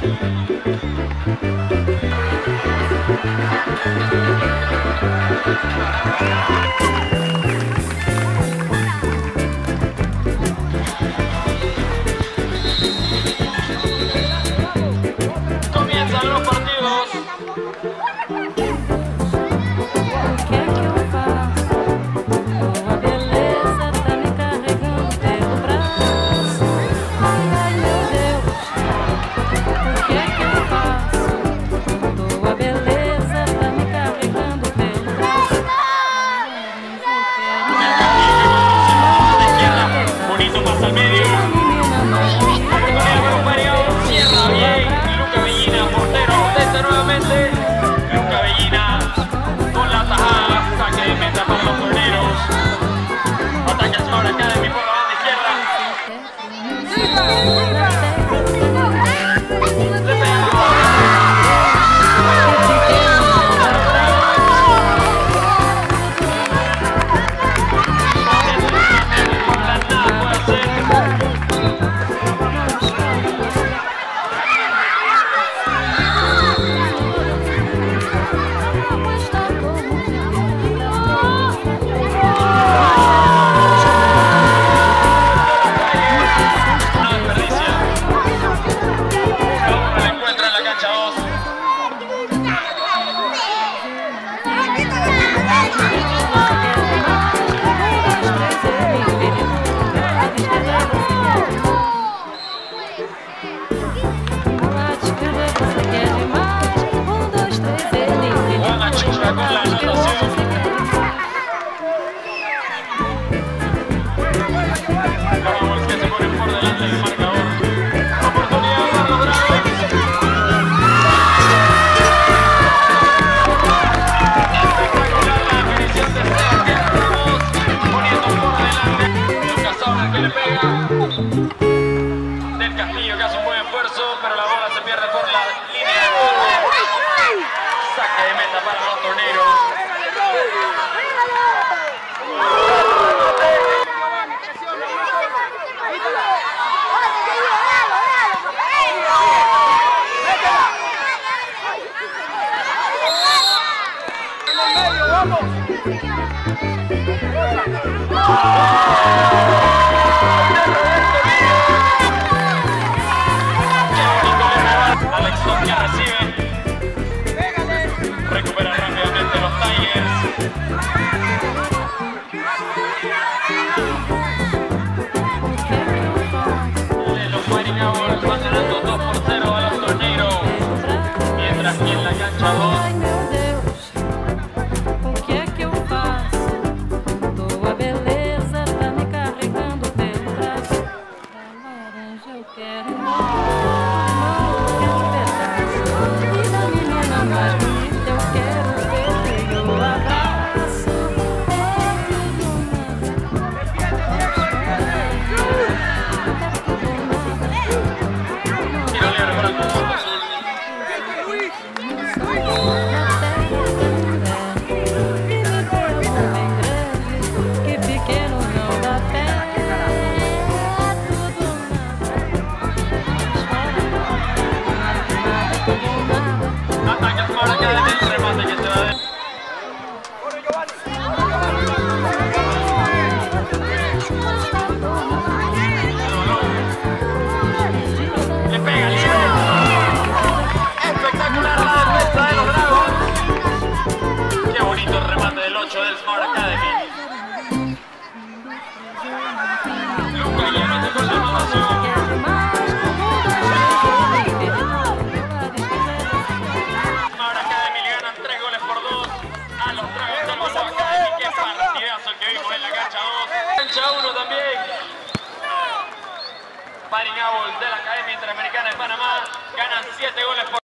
Comienzan los partidos. pase nuevamente. Luca Bellina con la tajada, saque de meta para los corneros. Ataque hacia Academy por la banda izquierda. Pega. Recupera rápidamente los Tigers. Paring de la Academia Interamericana de Panamá, ganan 7 goles por